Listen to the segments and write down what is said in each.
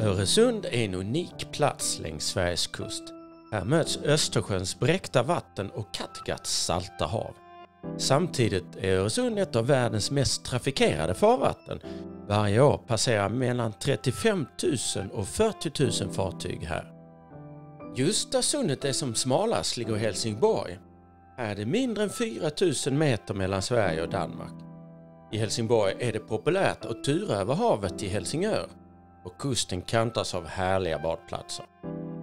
Öresund är en unik plats längs Sveriges kust. Här möts Östersjöns bräckta vatten och Kattegats salta hav. Samtidigt är Öresund ett av världens mest trafikerade farvatten. Varje år passerar mellan 35 000 och 40 000 fartyg här. Just där sundet är som smalast ligger Helsingborg. Här är det mindre än 4 000 meter mellan Sverige och Danmark. I Helsingborg är det populärt att tura över havet till Helsingör och kusten kantas av härliga badplatser.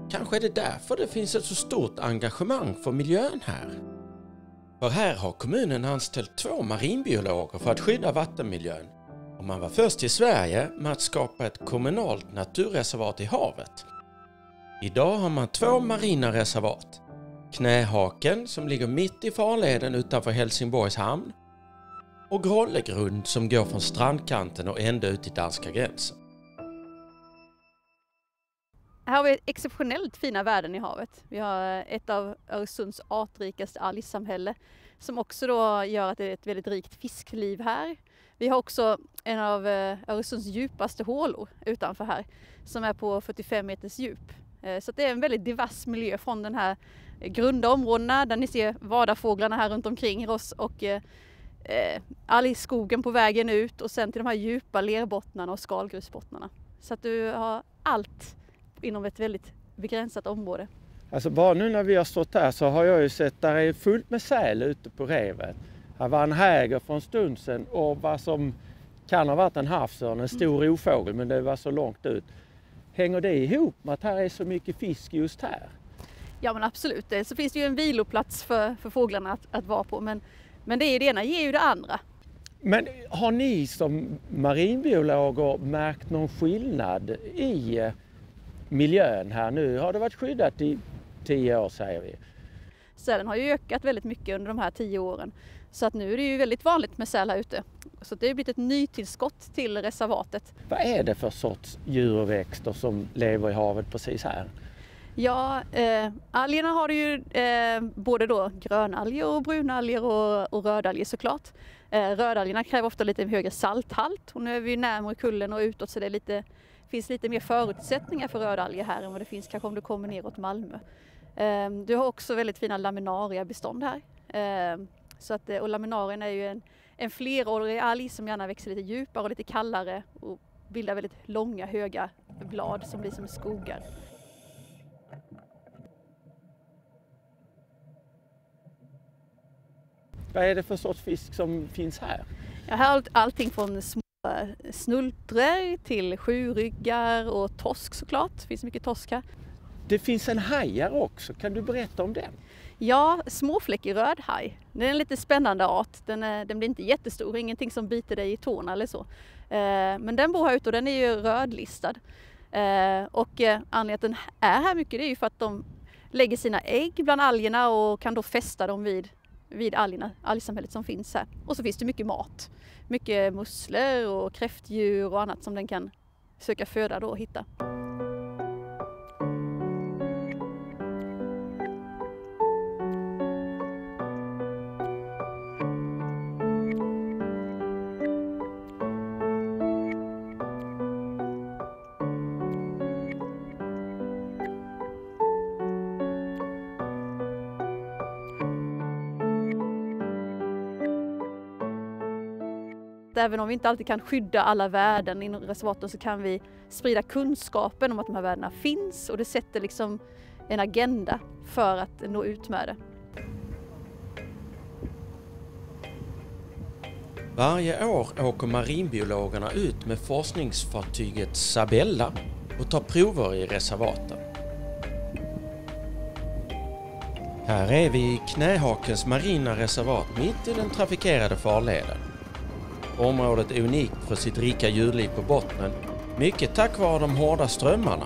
Kanske är det därför det finns ett så stort engagemang för miljön här. För här har kommunen anställt två marinbiologer för att skydda vattenmiljön. Och man var först i Sverige med att skapa ett kommunalt naturreservat i havet. Idag har man två marina reservat. Knähaken som ligger mitt i farleden utanför Helsingborgs hamn och Grollegrund som går från strandkanten och ända ut till danska gränsen. Här har vi exceptionellt fina värden i havet. Vi har eh, ett av Öresunds artrikaste algsamhälle som också då gör att det är ett väldigt rikt fiskliv här. Vi har också en av eh, Öresunds djupaste hålor utanför här som är på 45 meters djup. Eh, så det är en väldigt divers miljö från den här grunda områdena där ni ser vadarfåglarna här runt omkring oss och eh, algskogen på vägen ut och sen till de här djupa lerbottnarna och skalgrusbottnarna. Så att du har allt inom ett väldigt begränsat område. Alltså bara nu när vi har stått här så har jag ju sett där är fullt med säl ute på revet. Här var en häger för en stund sedan och vad som kan ha varit en havsörn, en stor mm. ofågel men det var så långt ut. Hänger det ihop med att här är så mycket fisk just här? Ja men absolut, så finns det ju en viloplats för, för fåglarna att, att vara på men, men det, är det ena ger ju det andra. Men har ni som marinbiologer märkt någon skillnad i miljön här. Nu har det varit skyddat i tio år säger vi. Sälen har ju ökat väldigt mycket under de här tio åren. Så att nu är det ju väldigt vanligt med säl här ute. Så det har blivit ett nytillskott till reservatet. Vad är det för sorts djur och växter som lever i havet precis här? Ja, eh, algerna har ju eh, både då grönalger och brunalger och, och rödalger såklart. Eh, rödalgerna kräver ofta lite högre salthalt och nu är vi närmare kullen och utåt så det är lite finns lite mer förutsättningar för rödalger här än vad det finns kanske om du kommer neråt Malmö. Ehm, du har också väldigt fina laminaria-bestånd här. Ehm, så att, och laminarien är ju en, en flerårig alg som gärna växer lite djupare och lite kallare och bildar väldigt långa höga blad som blir som skogar. Vad är det för sorts fisk som finns här? Ja, här har allting från små snultror till sjuryggar och torsk såklart. Det finns mycket torsk här. Det finns en haj här också, kan du berätta om den? Ja, småfläckig rödhaj. Det är en lite spännande art. Den, är, den blir inte jättestor, ingenting som biter dig i tårna eller så. Eh, men den bor här ute och den är ju rödlistad. Eh, och eh, anledningen att den är här mycket det är ju för att de lägger sina ägg bland algerna och kan då fästa dem vid, vid algerna, algsamhället som finns här. Och så finns det mycket mat mycket musslor och kräftdjur och annat som den kan söka föda då och hitta. Även om vi inte alltid kan skydda alla värden inom reservaten så kan vi sprida kunskapen om att de här värdena finns och det sätter liksom en agenda för att nå ut med det. Varje år åker marinbiologerna ut med forskningsfartyget Sabella och tar prover i reservaten. Här är vi i Knähakens marina reservat mitt i den trafikerade farleden. Området är unikt för sitt rika djurliv på bottnen, mycket tack vare de hårda strömmarna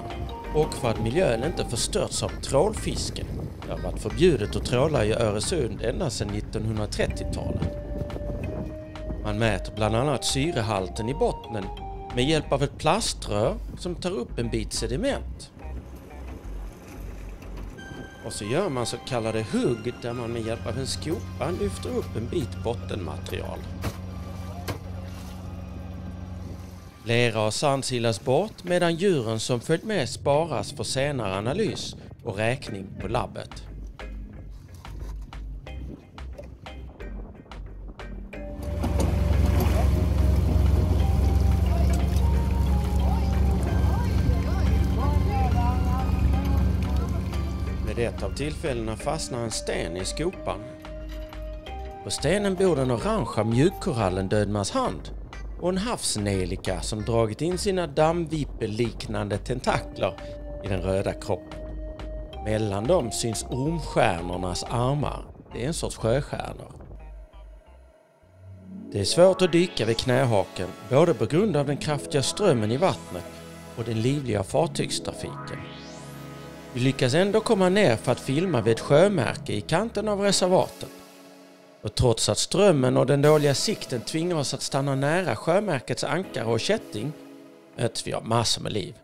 och för att miljön inte förstörts av trålfisken. Det har varit förbjudet att tråla i Öresund ända sedan 1930-talet. Man mäter bland annat syrehalten i bottnen med hjälp av ett plaströr som tar upp en bit sediment. Och så gör man så kallade hugg där man med hjälp av en skopa lyfter upp en bit bottenmaterial. Lera och sand silas bort medan djuren som följt med sparas för senare analys och räkning på labbet. Vid ett av tillfällena fastnar en sten i skopan. På stenen bor den orangea mjukkorallen Dödmans hand och en havsnelika som dragit in sina dammvippeliknande tentakler i den röda kroppen. Mellan dem syns ormstjärnornas armar. Det är en sorts sjöstjärnor. Det är svårt att dyka vid knähaken både på grund av den kraftiga strömmen i vattnet och den livliga fartygstrafiken. Vi lyckas ändå komma ner för att filma vid ett sjömärke i kanten av reservatet. Och trots att strömmen och den dåliga sikten tvingar oss att stanna nära sjömärkets ankare och kätting möts vi av massor med liv.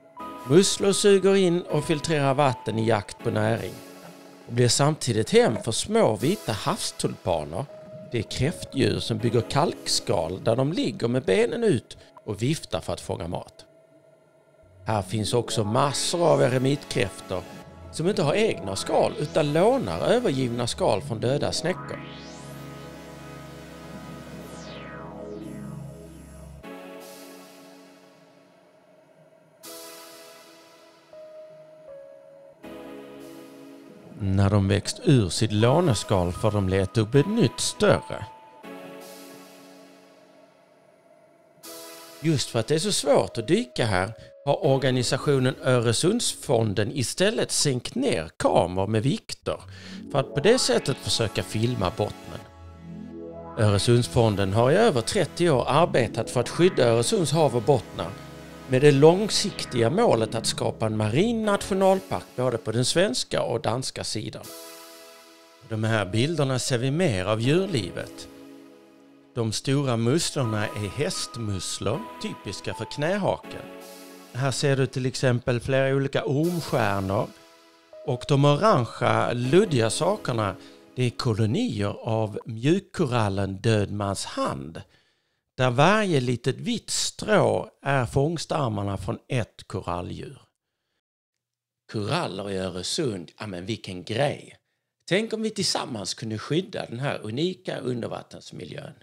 Musslor suger in och filtrerar vatten i jakt på näring och blir samtidigt hem för små vita havstulpaner. Det är kräftdjur som bygger kalkskal där de ligger med benen ut och viftar för att fånga mat. Här finns också massor av eremitkräftor som inte har egna skal utan lånar övergivna skal från döda snäckor. När de växt ur sitt låneskal får de leta upp ett nytt större. Just för att det är så svårt att dyka här har organisationen Öresundsfonden istället sänkt ner kameror med vikter för att på det sättet försöka filma bottnen. Öresundsfonden har i över 30 år arbetat för att skydda Öresunds hav och bottnar med det långsiktiga målet att skapa en marin nationalpark både på den svenska och danska sidan. De här bilderna ser vi mer av djurlivet. De stora musslorna är hästmusslor, typiska för knähaken. Här ser du till exempel flera olika ormstjärnor. Och de orangea luddiga sakerna det är kolonier av mjukkorallen Dödmans hand där varje litet vitt strå är fångstarmarna från ett koralldjur. Koraller i Öresund, ja men vilken grej! Tänk om vi tillsammans kunde skydda den här unika undervattensmiljön.